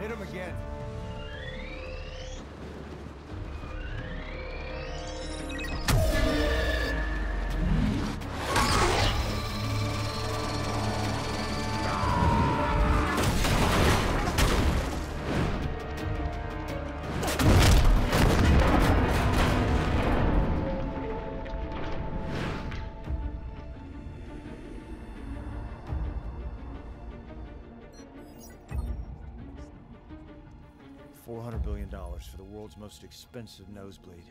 Hit him again. $400 billion for the world's most expensive nosebleed.